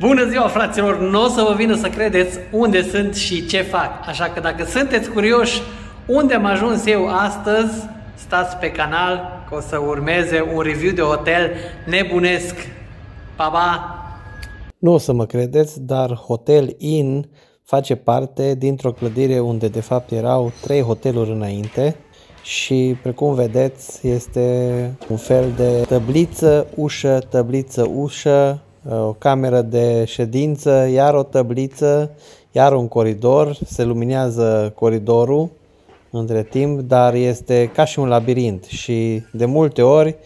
Bună ziua, fraților! Nu o să vă vină să credeți unde sunt și ce fac. Așa că dacă sunteți curioși unde am ajuns eu astăzi, stați pe canal că o să urmeze un review de hotel nebunesc. Pa, pa! Nu o să mă credeți, dar Hotel Inn face parte dintr-o clădire unde de fapt erau trei hoteluri înainte și precum vedeți este un fel de tăbliță, ușă, tăbliță, ușă, o cameră de ședință, iar o tăbliță, iar un coridor, se luminează coridorul între timp, dar este ca și un labirint și de multe ori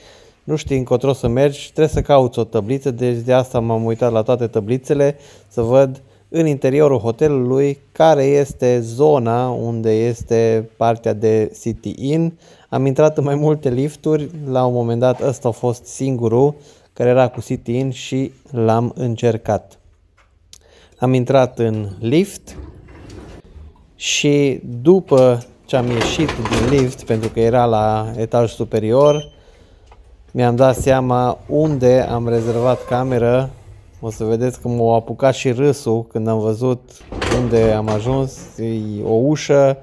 nu știi încotro să mergi, trebuie să cauți o tăbliță, deci de asta m-am uitat la toate tăblițele să văd în interiorul hotelului care este zona unde este partea de City Inn. Am intrat în mai multe lifturi, la un moment dat ăsta a fost singurul care era cu City Inn și l-am încercat. Am intrat în lift și după ce am ieșit din lift, pentru că era la etaj superior, mi-am dat seama unde am rezervat cameră. O să vedeți că m-a apucat și râsul când am văzut unde am ajuns. E o ușă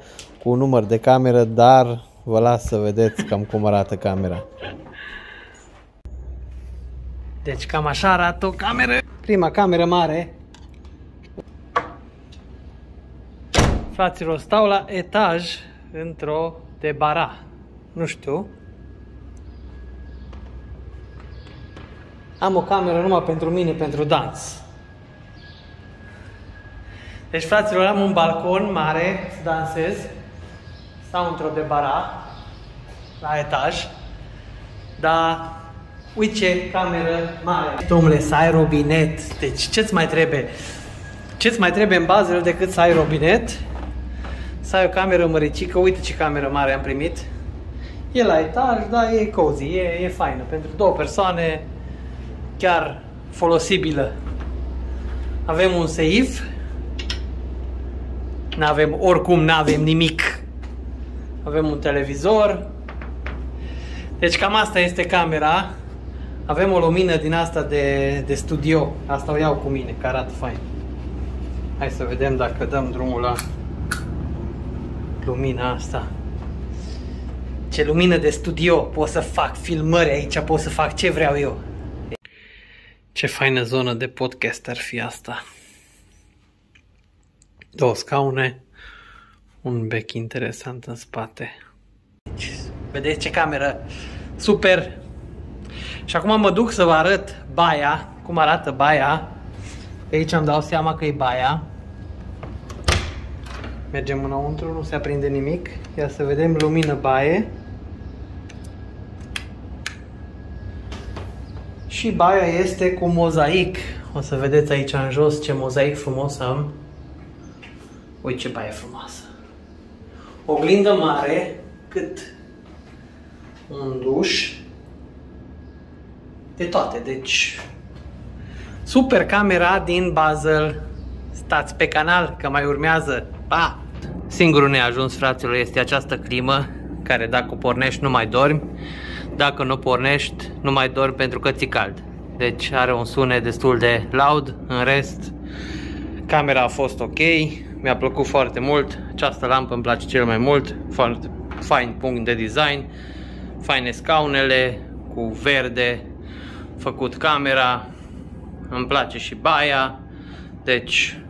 cu un număr de cameră, dar vă las să vedeți cam cum arată camera. Deci cam așa arată o cameră. Prima cameră mare. Fraților, stau la etaj într-o de bara. Nu știu. Am o cameră numai pentru mine, pentru dans. Deci, fraților, am un balcon mare să dansez. Stau într-o de bara la etaj. Dar Uite ce cameră mare. Domnule, să ai robinet. Deci ce-ți mai trebuie? Ce-ți mai trebuie în bază decât să ai robinet? Să ai o cameră măricică. Uite ce cameră mare am primit. E la etaj, da, e cozy, e, e faină. Pentru două persoane, chiar folosibilă. Avem un seif. N-avem, oricum n-avem nimic. Avem un televizor. Deci cam asta este camera. Avem o lumină din asta de, de studio. Asta o iau cu mine, că arată fain. Hai să vedem dacă dăm drumul la lumina asta. Ce lumină de studio. Pot să fac filmări aici, pot să fac ce vreau eu. Ce faină zonă de podcast ar fi asta. Două scaune, un bec interesant în spate. Vedeți ce cameră super și acum mă duc să vă arăt baia, cum arată baia. Aici îmi dau seama că e baia. Mergem înăuntru, nu se aprinde nimic. Ia să vedem lumină baie. Și baia este cu mozaic. O să vedeți aici în jos ce mozaic frumos am. Uite ce baie frumoasă. Oglindă mare, cât un duș de toate. Deci, super camera din Basel. Stați pe canal că mai urmează. Pa! Singurul neajuns, fraților, este această climă care dacă o pornești nu mai dormi. Dacă nu pornești, nu mai dormi pentru că ți cald. Deci are un sunet destul de loud. În rest, camera a fost ok. Mi-a plăcut foarte mult. Această lampă îmi place cel mai mult. Foarte fain punct de design. Faine scaunele cu verde făcut camera, îmi place și baia, deci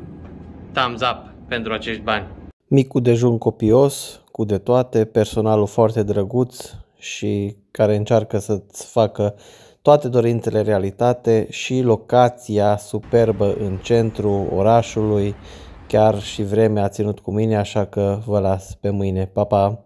thumbs up pentru acești bani. Micu dejun copios, cu de toate, personalul foarte drăguț și care încearcă să-ți facă toate dorințele realitate și locația superbă în centru orașului. Chiar și vremea a ținut cu mine, așa că vă las pe mâine. Pa, pa!